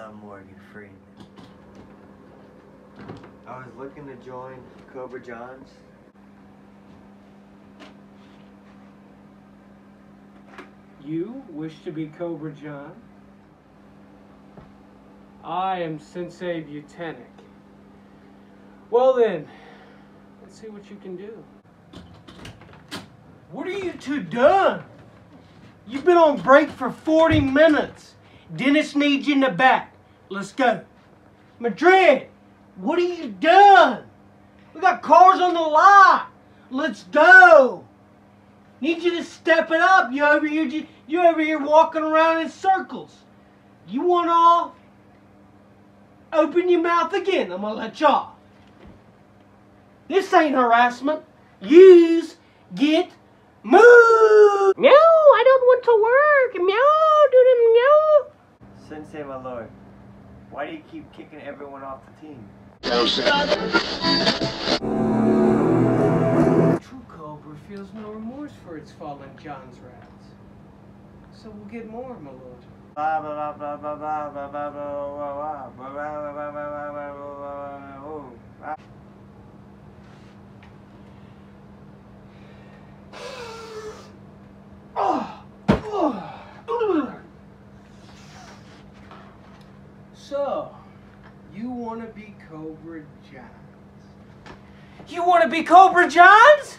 get free. I was looking to join Cobra Johns. You wish to be Cobra John? I am Sensei Butenic. Well then, let's see what you can do. What are you two done? You've been on break for 40 minutes. Dennis needs you in the back. Let's go. Madrid, what are you done? We got cars on the lot. Let's go. Need you to step it up. You over here, you over here walking around in circles. You want off? Open your mouth again. I'm gonna let you off. This ain't harassment. Use, get, move. No, I don't want to work. Meow, do the meow. Sensei, my lord, why do you keep kicking everyone off the team? True Cobra feels no remorse for its fallen John's rats. So we'll get more, my lord. Blah, blah, blah, blah, blah, blah, blah, blah, blah, blah, blah, blah, blah, blah, blah, blah, blah, blah, blah, ooh, ah. So, you want to be Cobra Johns? You want to be Cobra Johns?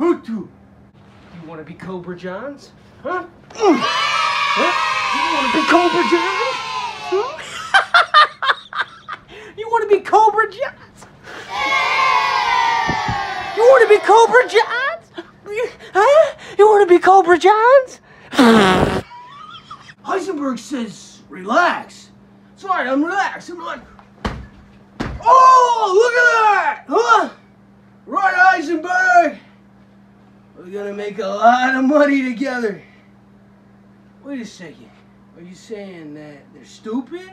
Hutu, you want to be Cobra Johns? Huh? Huh? You want to be Cobra Johns? Huh? you want to be Cobra Johns? You want to be Cobra Johns? Huh? You want to be Cobra Johns? Heisenberg says, relax. Sorry, I'm relaxed. I'm like, oh, look at that! Huh? Right, Heisenberg? We're gonna make a lot of money together. Wait a second. Are you saying that they're stupid?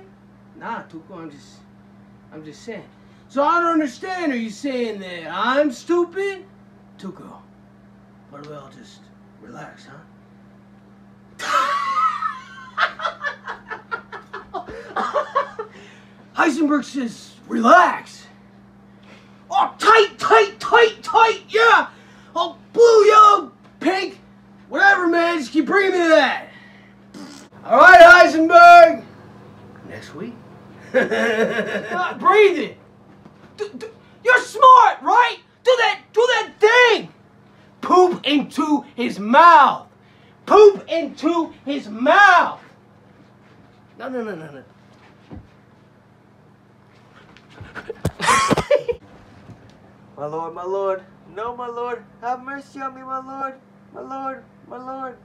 Nah, Tuco, I'm just I'm just saying. So I don't understand. Are you saying that I'm stupid? Tuco. We all just relax, huh? Heisenberg says, relax. Oh, tight, tight, tight, tight, yeah. Oh, blue, yellow, pink, whatever, man. Just keep bringing me that. All right, Heisenberg. Next week. Uh, Not breathing. D- d- You're smart, right? Do that, do that thing. Poop into his mouth. Poop into his mouth. No, no, no, no, no. My lord, my lord, no, my lord, have mercy on me, my lord, my lord, my lord.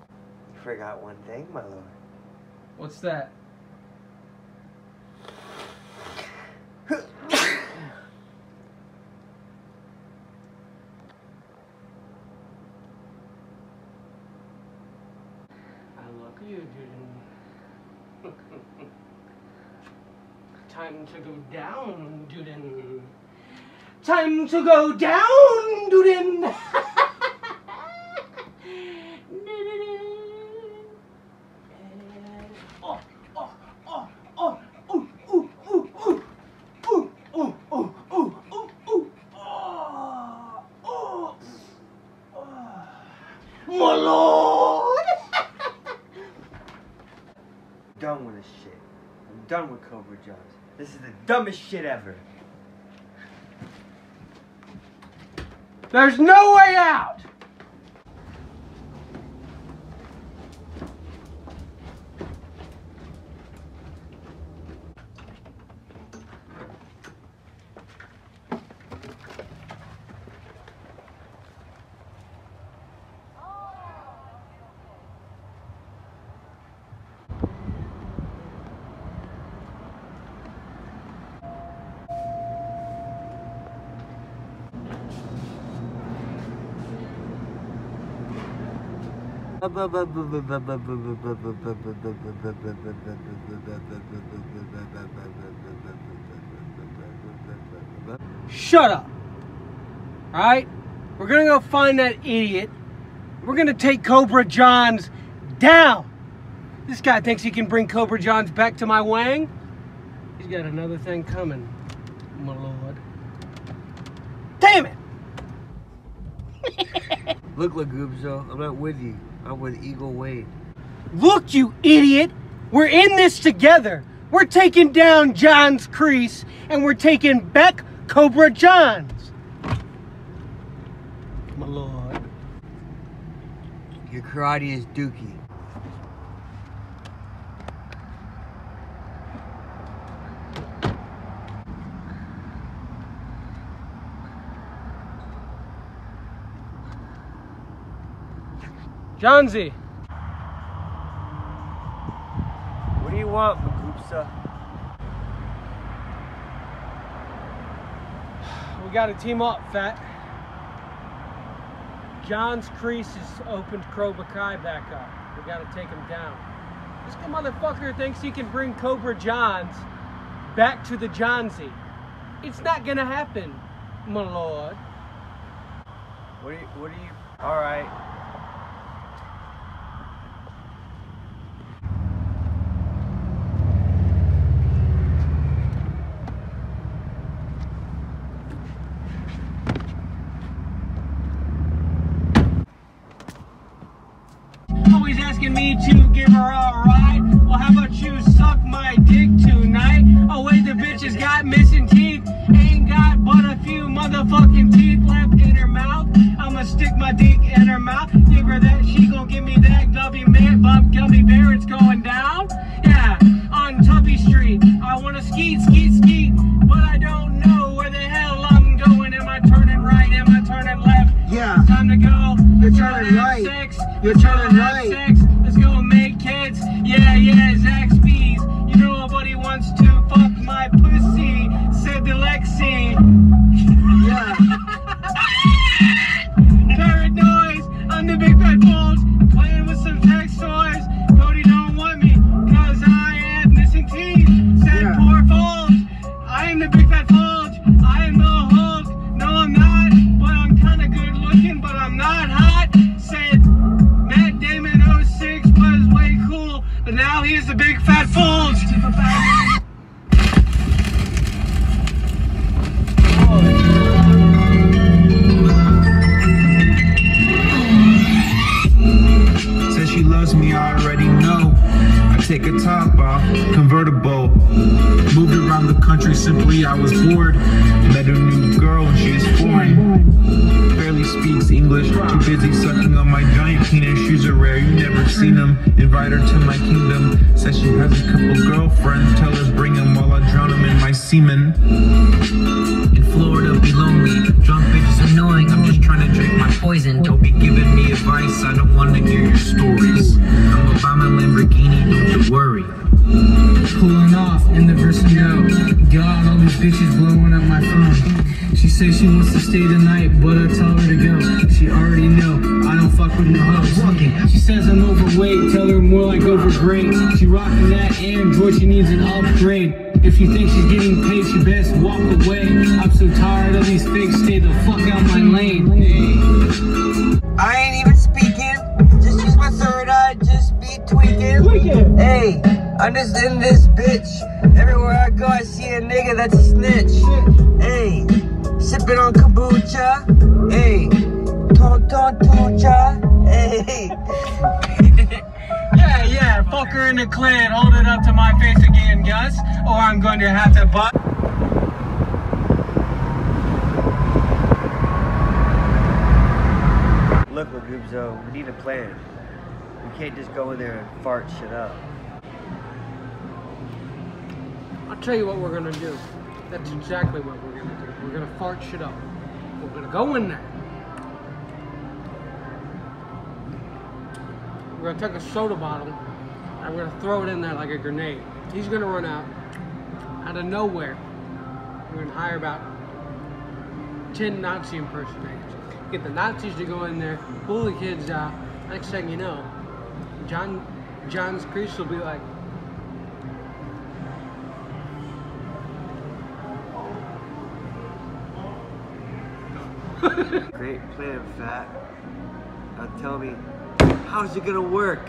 You forgot one thing, my lord. What's that? I love you, Juden. Time to go down, Juden. Time to go down, Doodin! My lord! done with this shit. I'm done with Cobra Johns. This is the dumbest shit ever. There's no way out! Shut up! Alright? We're gonna go find that idiot We're gonna take Cobra Johns down. This guy thinks he can bring Cobra Johns back to my wang. He's got another thing coming, my lord. Damn it! Look, Lagubzo, I'm not with you. I'm with Eagle Wade. Look, you idiot! We're in this together. We're taking down John's Kreese and we're taking back Cobra John's. My lord. Your karate is dookie. Johnsy, What do you want, Magupsa? we gotta team up, Fat. John's Kreese has opened Cobra Kai back up. We gotta take him down. This motherfucker thinks he can bring Cobra Johns back to the Johnsy. It's not gonna happen, my lord. What do you, what do you, all right. Always asking me to give her a ride. Well, how about you suck my dick tonight? Oh, wait, the bitch has got missing teeth. Ain't got but a few motherfucking teeth left in her mouth. I'ma stick my dick in her mouth. Give her that, she gon' give me that gummy man, bump gummy bear. It's going down. Yeah, on Tuppy Street. I wanna skeet, skeet, skeet. You're turning have right. Sex. Let's go and make kids. Yeah, yeah, Zach take a top off, convertible. Moved around the country simply, I was bored. Met a new girl and she is foreign. Barely speaks English, too busy sucking on my giant penis. Shoes are rare, you never seen them. Invite her to my kingdom. Says she has a couple girlfriends, tell her bring them while I drown them in my semen. Says the stay tonight, but I tell her to go. She already know I don't fuck with no hoes. She says I'm overweight, tell her more like overgrade. She rocking that Android, she needs an upgrade. If you think she's getting paid, she best walk away. I'm so tired of these fakes, stay the fuck out my lane. I ain't even speaking. Just use my third eye, just be tweaking. Tweaking. Hey, I'm just in this bitch. Everywhere I go, I see a nigga that's a snitch. Hey, sipping on kombucha. Hey, ton ton tucha. Hey. Yeah, yeah, fucker in the clan, hold it up to my face again, Gus, or I'm going to have to butt. Look, Lagubzo, we need a plan. We can't just go in there and fart shit up. I'll tell you what we're gonna do. That's exactly what we're gonna do. We're gonna fart shit up. We're gonna go in there. We're gonna take a soda bottle and we're gonna throw it in there like a grenade. He's gonna run out. Out of nowhere, we're gonna hire about 10 Nazi impersonators. Get the Nazis to go in there, pull the kids out. Next thing you know, John John's Kreese will be like, Great plan, Fat. Now tell me, how's it gonna work?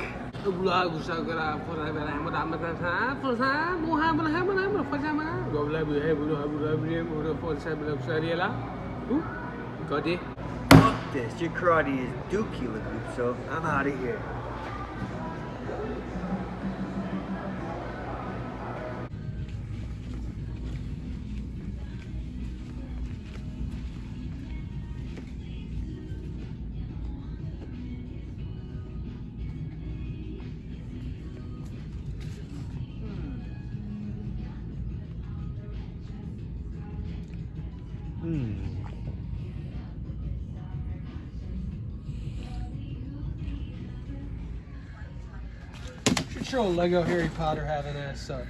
Fuck this. Your karate is dookie, so I'm out of here. Should show a Lego Harry Potter having ass suck.